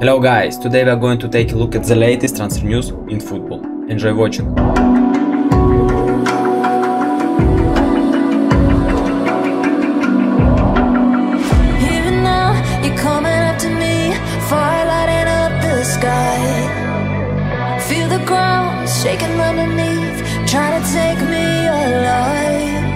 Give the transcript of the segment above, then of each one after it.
Hello guys, today we are going to take a look at the latest transfer news in football. Enjoy watching! Feel the ground shaking underneath, trying to take me alive.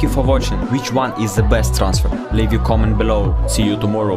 Thank you for watching. Which one is the best transfer? Leave your comment below. See you tomorrow.